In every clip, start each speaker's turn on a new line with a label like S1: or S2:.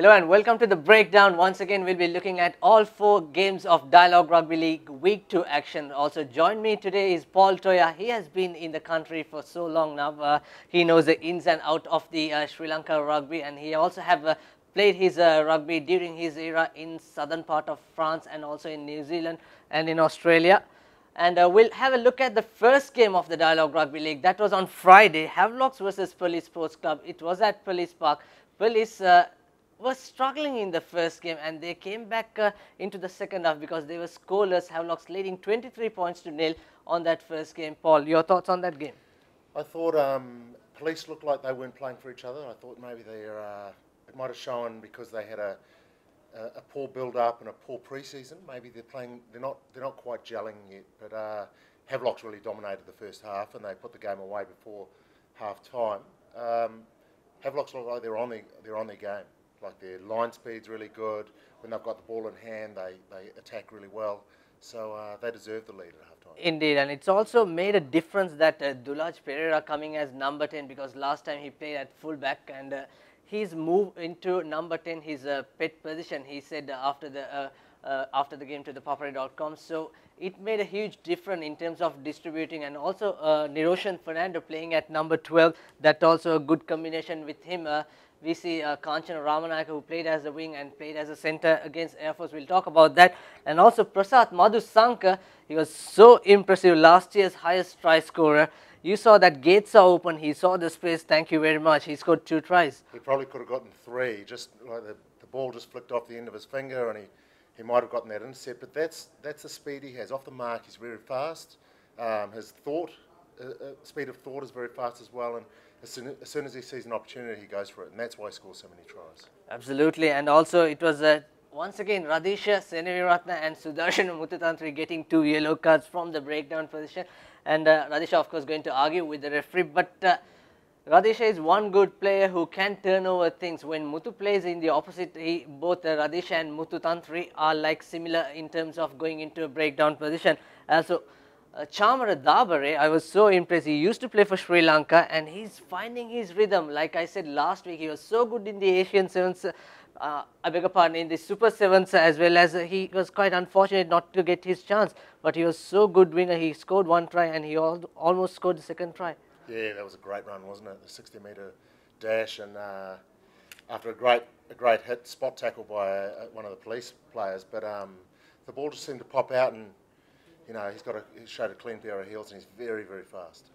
S1: Hello and welcome to the breakdown. Once again, we'll be looking at all four games of Dialog Rugby League Week 2 action. Also, join me today is Paul Toya. He has been in the country for so long now. Uh, he knows the ins and out of the uh, Sri Lanka rugby, and he also have uh, played his uh, rugby during his era in southern part of France and also in New Zealand and in Australia. And uh, we'll have a look at the first game of the Dialog Rugby League. That was on Friday, Havelocks versus Police Sports Club. It was at Police Park. Police was struggling in the first game and they came back uh, into the second half because they were scoreless. Havelocks leading 23 points to nil on that first game. Paul, your thoughts on that game?
S2: I thought um, police looked like they weren't playing for each other. I thought maybe they uh, it might have shown because they had a, a, a poor build-up and a poor pre-season. Maybe they're playing. They're not. They're not quite gelling yet. But uh, Havelocks really dominated the first half and they put the game away before half time. Um, Havelocks look like they're on their, they're on their game. Like their line speed's really good. When they've got the ball in hand, they, they attack really well. So uh, they deserve the lead at halftime.
S1: Indeed, and it's also made a difference that uh, Dulaj Pereira coming as number 10 because last time he played at fullback and uh, he's moved into number 10, his uh, pet position, he said after the uh, uh, after the game to the papare.com. So it made a huge difference in terms of distributing and also uh, Niroshan Fernando playing at number 12. That also a good combination with him. Uh, we see uh, Kanchan Ramanayaka who played as a wing and played as a center against Air Force. We'll talk about that. And also Prasad Madushanka, he was so impressive, last year's highest try scorer. You saw that gates are open, he saw the space, thank you very much. He scored two tries.
S2: He probably could have gotten three, just like the, the ball just flicked off the end of his finger and he, he might have gotten that intercept. But that's, that's the speed he has. Off the mark, he's very fast. Um, his thought, uh, uh, speed of thought is very fast as well. And as soon, as soon as he sees an opportunity, he goes for it, and that's why he scores so many tries.
S1: Absolutely, and also it was uh, once again Radisha Seneviratna and Sudarshan Mututantri getting two yellow cards from the breakdown position, and uh, Radisha of course going to argue with the referee, but uh, Radisha is one good player who can turn over things. When Muthu plays in the opposite, he, both uh, Radisha and Mututantri are like similar in terms of going into a breakdown position. Also, uh, Chamara Dabare, I was so impressed. He used to play for Sri Lanka and he's finding his rhythm. Like I said last week, he was so good in the Asian Sevens, uh, I beg your pardon, in the Super Sevens as well as uh, he was quite unfortunate not to get his chance. But he was so good winger. He scored one try and he al almost scored the second try.
S2: Yeah, that was a great run, wasn't it? The 60 metre dash and uh, after a great a great hit, spot tackle by uh, one of the police players. But um, the ball just seemed to pop out and you know, he's got a, he showed a clean pair of heels and he's very, very fast.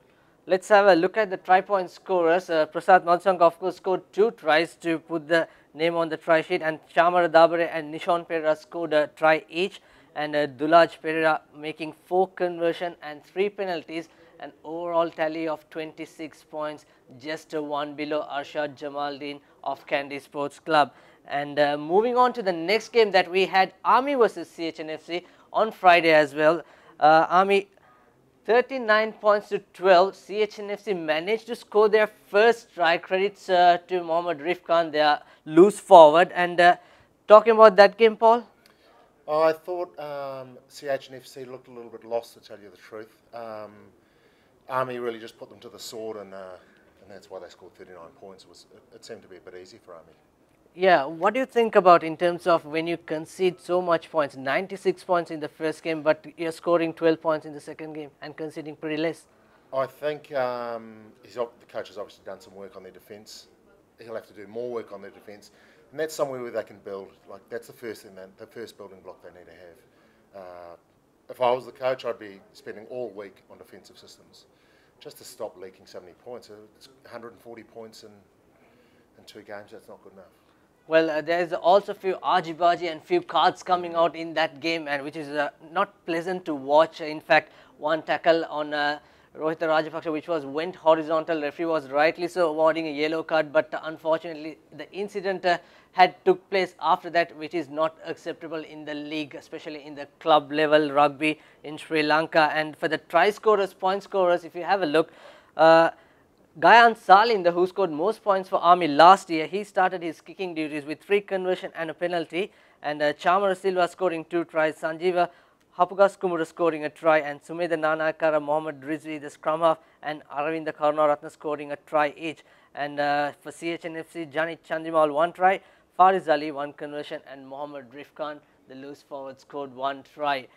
S1: Let's have a look at the try point scorers. Uh, Prasad Madushanka, of course, scored two tries to put the name on the try sheet, and Chamara Dabare and Nishon Pereira scored a try each, and uh, Dulaj Pereira making four conversion and three penalties, an overall tally of 26 points, just a one below Arshad Jamaldeen of Kandy Sports Club. And uh, moving on to the next game that we had, Army versus CH&FC on Friday as well. Uh, Army 39 points to 12. CH&FC managed to score their first try. Credits uh, to Mohammad Rifkan, their loose forward. And uh, talking about that game, Paul?
S2: I thought um, CH&FC looked a little bit lost, to tell you the truth. Um, Army really just put them to the sword, and, uh, and that's why they scored 39 points. It, was, it seemed to be a bit easy for Army.
S1: Yeah, what do you think about in terms of when you concede so much points, 96 points in the first game, but you're scoring 12 points in the second game and conceding pretty less?
S2: I think um, the coach has obviously done some work on their defence. He'll have to do more work on their defence, and that's somewhere where they can build. Like that's the first thing, that, the first building block they need to have. Uh, if I was the coach, I'd be spending all week on defensive systems, just to stop leaking so many points. It's 140 points in in two games. That's not good enough.
S1: Well, uh, there's also a few argy-bargy and few cards coming out in that game, and which is uh, not pleasant to watch. In fact, one tackle on uh, Rohit Rajapaksha, which was went horizontal. Referee was rightly so awarding a yellow card, but unfortunately, the incident uh, had took place after that, which is not acceptable in the league, especially in the club level rugby in Sri Lanka. And for the try scorers, point scorers, if you have a look. Gayan Salinda, who scored most points for Army last year, he started his kicking duties with three conversion and a penalty. And uh, Chamara Silva scoring two tries, Sanjeeva Hapugas Kumura scoring a try, and Sumedha Nanakara, Mohammad Rizvi, the scrum half, and Aravinda Karunaratna scoring a try each. And uh, for CH&FC, Janit Chandimal one try, Faris Ali, one conversion, and Mohammad Rifkan, the loose forward, scored one try.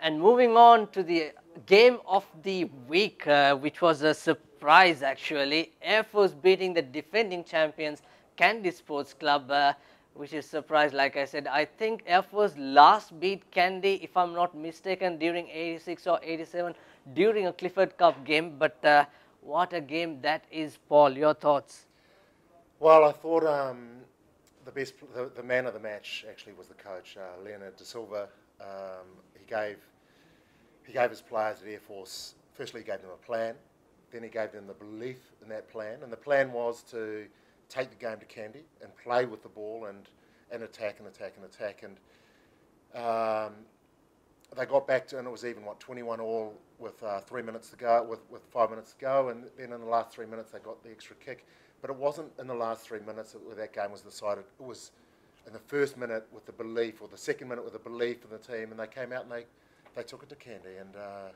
S1: And moving on to the game of the week, uh, which was a surprise actually. Air Force beating the defending champions, Kandy Sports Club, uh, which is surprise. Like I said, I think Air Force last beat Kandy, if I'm not mistaken, during 86 or 87, during a Clifford Cup game. But uh, what a game that is, Paul. Your thoughts?
S2: Well, I thought um, the best, the, the man of the match actually was the coach, uh, Leonard De Silva. Um, he gave he gave his players at Air Force. Firstly, he gave them a plan. Then he gave them the belief in that plan, and the plan was to take the game to Kandy and play with the ball and and attack and attack and attack. And um, they got back to, and it was even what 21 all with uh, three minutes to go, with with five minutes to go, and then in the last three minutes they got the extra kick. But it wasn't in the last three minutes that that game was decided. It was in the first minute with the belief, or the second minute with the belief in the team, and they came out and they, they took it to Kandy, and uh,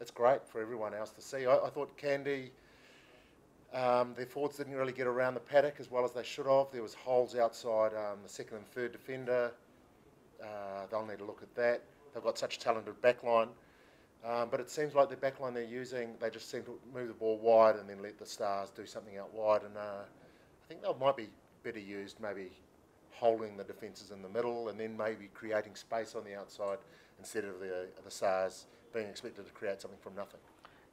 S2: it's great for everyone else to see. I, I thought Kandy, um, their forwards didn't really get around the paddock as well as they should have. There was holes outside um, the second and third defender. Uh, they'll need to look at that. They've got such talented backline. Um, but it seems like the backline they're using, they just seem to move the ball wide and then let the stars do something out wide. And uh, I think they might be better used, maybe holding the defences in the middle and then maybe creating space on the outside instead of the, the stars being expected to create something from nothing.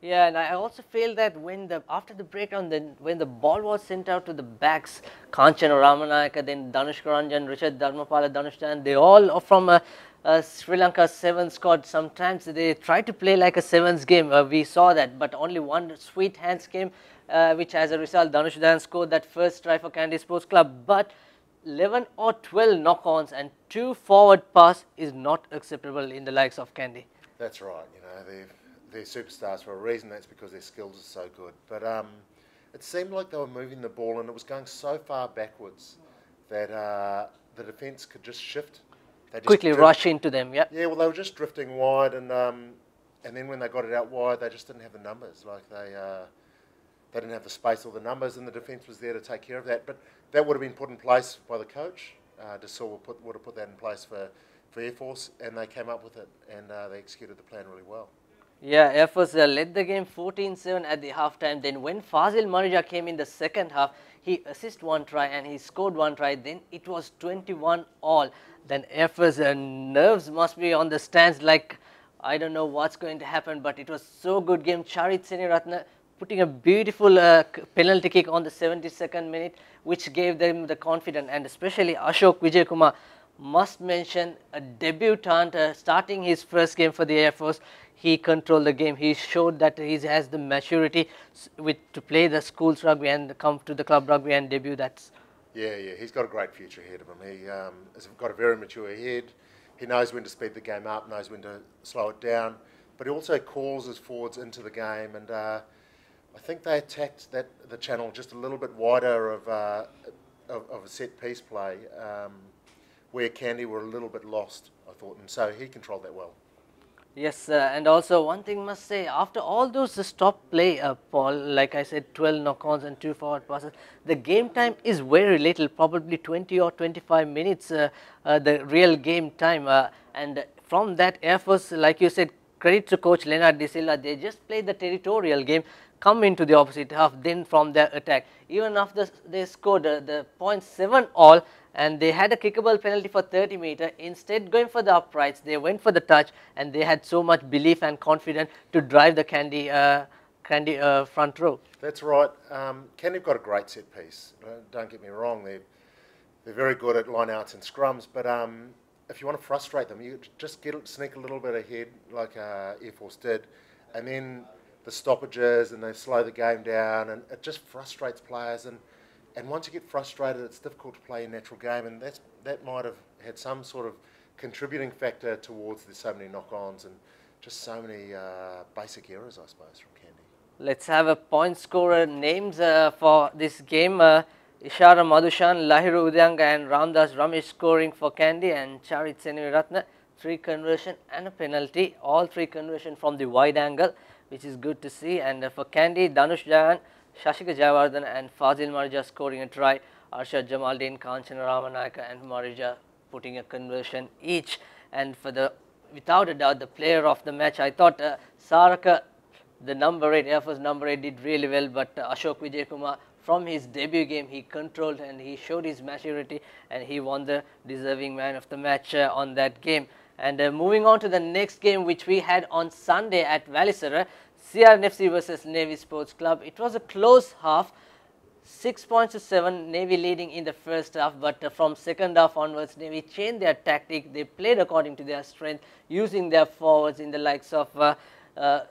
S1: Yeah, and I also feel that when the after the breakdown, then when the ball was sent out to the backs, Kanchan Ramanayaka, then Danush Karanjan, Richard Dharmapala, Dhanushdan, they all are from a, a Sri Lanka seven squad. Sometimes they try to play like a sevens game. Uh, we saw that, but only one sweet hands came, uh, which as a result, Dhanushdan scored that first try for Kandy Sports Club. But 11 or 12 knock-ons and two forward pass is not acceptable in the likes of Kandy.
S2: That's right. You know, they're, they're superstars for a reason. That's because their skills are so good. But um, it seemed like they were moving the ball and it was going so far backwards that uh, the defence could just shift.
S1: They just Quickly drift. rush into them, yeah.
S2: Yeah, well, they were just drifting wide and um, and then when they got it out wide, they just didn't have the numbers. Like they... Uh, they didn't have the space or the numbers, and the defence was there to take care of that. But that would have been put in place by the coach. Uh, Silva put, would have put that in place for, for Air Force, and they came up with it, and uh, they executed the plan really well.
S1: Yeah, Air Force uh, led the game 14-7 at the halftime. Then when Fazil Marija came in the second half, he assisted one try and he scored one try. Then it was 21 all. Then Air Force uh, nerves must be on the stands like, I don't know what's going to happen, but it was so good game. Charit Seniratne putting a beautiful uh, penalty kick on the 72nd minute, which gave them the confidence. And especially Ashok Vijayakumar must mention a debutant uh, starting his first game for the Air Force. He controlled the game. He showed that he has the maturity with to play the schools rugby and come to the club rugby and debut. That's
S2: yeah, yeah. He's got a great future ahead of him. He um, has got a very mature head. He knows when to speed the game up, knows when to slow it down, but he also calls his forwards into the game and. Uh, I think they attacked that the channel just a little bit wider of, uh, of, of, a set piece play, um, where Kandy were a little bit lost, I thought, and so he controlled that well.
S1: Yes, uh, and also one thing must say, after all those stop play, uh, Paul, like I said, 12 knock-ons and 2 forward passes, the game time is very little, probably 20 or 25 minutes, uh, uh the real game time. Uh, and from that, Air Force, like you said, credit to coach Leonard De Silva, they just played the territorial game come into the opposite half then from their attack. Even after they scored uh, the point 7 all and they had a kickable penalty for 30 meter, instead going for the uprights, they went for the touch and they had so much belief and confidence to drive the Kandy uh, Kandy uh, front row.
S2: That's right. Um, Kandy have got a great set piece. Uh, don't get me wrong, they're, they're very good at line outs and scrums, but um, if you want to frustrate them, you just get sneak a little bit ahead like uh, Air Force did, and then the stoppages and they slow the game down, and it just frustrates players. And, and once you get frustrated, it's difficult to play a natural game, and that's, that might have had some sort of contributing factor towards the so many knock-ons and just so many uh, basic errors, I suppose, from Kandy.
S1: Let's have a point scorer names uh, for this game. Uh, Ishara Madhushan, Lahiru Udyanga and Ramdas Ramesh scoring for Kandy and Charit Seniviratne, three conversion and a penalty, all three conversion from the wide angle which is good to see. And uh, for Kandy, Danush Jayan, Shashika Jayawardhan and Fazil Marija scoring a try. Arshad Jamaldeen, Kanchana Ramanayaka and Marija putting a conversion each. And for the, without a doubt, the player of the match, I thought uh, Saraka, the number 8, Air Force number 8 did really well, but uh, Ashok Vijay Kumar from his debut game, he controlled and he showed his maturity and he won the deserving man of the match uh, on that game. And uh, moving on to the next game, which we had on Sunday at Welisara, CR&FC versus Navy Sports Club. It was a close half, 6 points to 7, Navy leading in the first half, but uh, from second half onwards, Navy changed their tactic. They played according to their strength, using their forwards in the likes of uh, uh,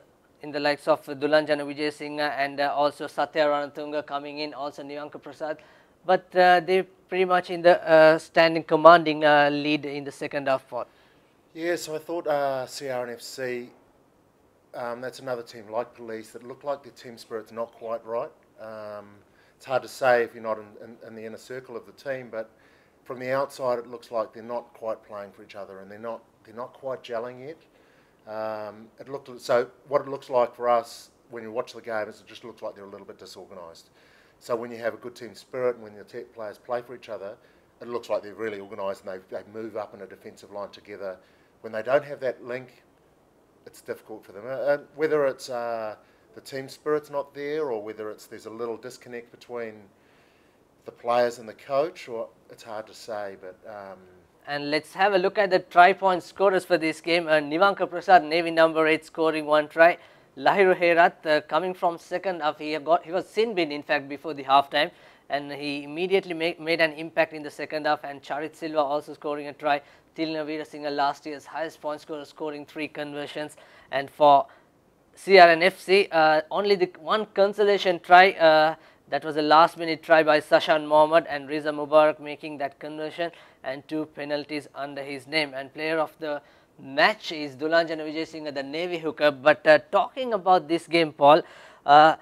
S1: in the likes of Dulanjana Wijesinghe and uh, also Satya Ranatunga coming in, also Nivanka Prasad. But uh, they pretty much in the standing commanding lead in the second half part.
S2: Yeah, so I thought uh, CR&FC, um, that's another team like Police that look like their team spirit's not quite right. Um, it's hard to say if you're not in, in, in, the inner circle of the team, but from the outside it looks like they're not quite playing for each other and they're not they're not quite gelling yet. Um, it looked so. What it looks like for us when you watch the game is it just looks like they're a little bit disorganised. So when you have a good team spirit and when the players play for each other, it looks like they're really organised and they, they move up in a defensive line together. When they don't have that link, it's difficult for them. Uh, whether it's uh, the team spirit's not there or whether it's there's a little disconnect between the players and the coach, or it's hard to say. But um,
S1: and let's have a look at the try point scorers for this game. Uh, Nivanka Prasad, Navy number 8, scoring one try. Lahiru Herath uh, coming from second half. He, got, he was sin bin, in fact, before the halftime. And he immediately make, made an impact in the second half. And Charit Silva also scoring a try. Tilna Veerasinghe, last year's highest point scorer, scoring three conversions. And for CR&FC, uh, only the one consolation try uh, that was a last minute try by Sashan Mohammed and Riza Mubarak making that conversion and two penalties under his name. And player of the match is Dulanjana Wijesinghe, the Navy hooker. But uh, talking about this game, Paul, uh,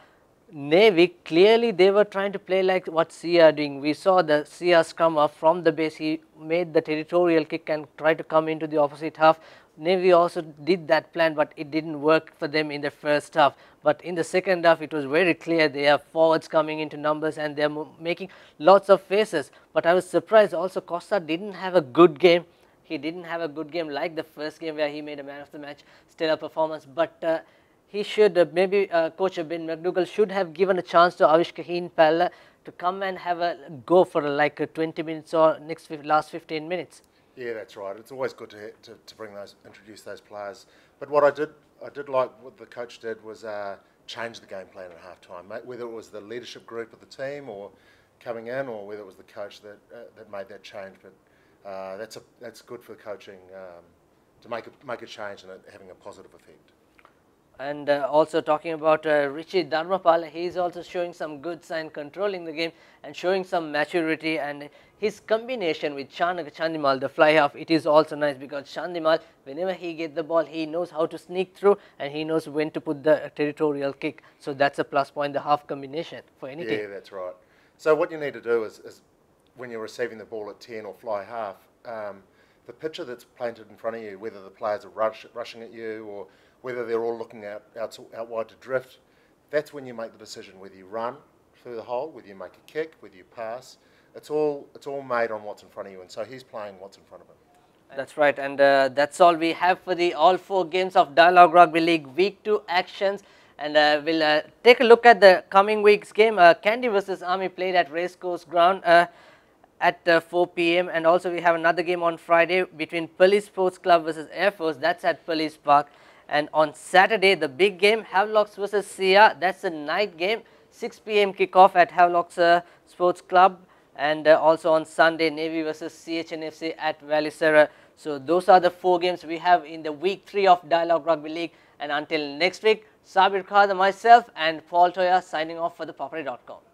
S1: Navy, clearly they were trying to play like what CR are doing. We saw the Sia's come up from the base. He made the territorial kick and tried to come into the opposite half. Navy also did that plan, but it didn't work for them in the first half. But in the second half, it was very clear they have forwards coming into numbers and they're making lots of faces. But I was surprised also Costa didn't have a good game. He didn't have a good game like the first game where he made a man of the match, stellar performance. But uh, he should, maybe uh, coach Ben McDougall should have given a chance to Avish Kaheen Palla to come and have a go for like 20 minutes or next last 15 minutes.
S2: Yeah, that's right. It's always good to, to, to, bring those, introduce those players. But what I did, I did like what the coach did was uh, change the game plan at halftime. Whether it was the leadership group of the team or coming in, or whether it was the coach that uh, that made that change. But uh, that's a that's good for coaching um, to make a, make a change and having a positive effect.
S1: And uh, also talking about uh, Richie Dharmapal, he is also showing some good sign controlling the game and showing some maturity and his combination with Chanak Chandimal, the fly half, it is also nice because Chandimal, whenever he gets the ball, he knows how to sneak through and he knows when to put the territorial kick. So that's a plus point, the half combination for any
S2: yeah,
S1: team.
S2: Yeah, that's right. So what you need to do is, is when you're receiving the ball at 10 or fly half, um, the picture that's planted in front of you, whether the players are rush, rushing at you or whether they're all looking out, out, out wide to drift, that's when you make the decision whether you run through the hole, whether you make a kick, whether you pass. It's all, it's all made on what's in front of you, and so he's playing what's in front of him.
S1: That's right, and uh, that's all we have for the all four games of Dialog Rugby League Week 2 actions. And uh, we'll uh, take a look at the coming week's game. Uh, Kandy versus Army played at Racecourse Ground uh, at uh, 4 p.m. And also we have another game on Friday between Police Sports Club versus Air Force. That's at Police Park. And on Saturday, the big game, Havelocks versus CR. That's a night game, 6 p.m. kickoff at Havelocks uh, Sports Club. And uh, also on Sunday, Navy versus CH&FC at Welisara. So those are the four games we have in the week three of Dialog Rugby League. And until next week, Sabir Khad, myself, and Paul Toya signing off for the